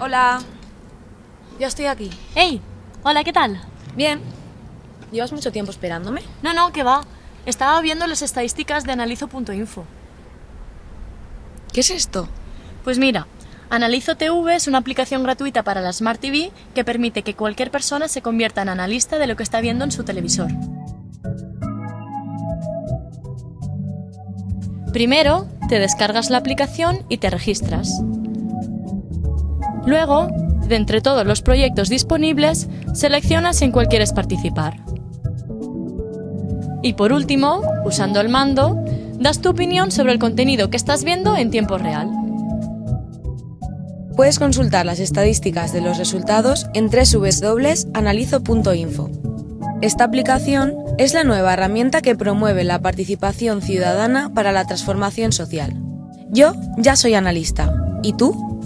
Hola. Ya estoy aquí. ¡Hey! Hola, ¿qué tal? Bien. ¿Llevas mucho tiempo esperándome? No, no, que va. Estaba viendo las estadísticas de analizo.info. ¿Qué es esto? Pues mira, Analizo TV es una aplicación gratuita para la Smart TV que permite que cualquier persona se convierta en analista de lo que está viendo en su televisor. Primero, te descargas la aplicación y te registras. Luego, de entre todos los proyectos disponibles, seleccionas en cuál quieres participar. Y por último, usando el mando, das tu opinión sobre el contenido que estás viendo en tiempo real. Puedes consultar las estadísticas de los resultados en www.analizo.info. Esta aplicación es la nueva herramienta que promueve la participación ciudadana para la transformación social. Yo ya soy analista. ¿Y tú?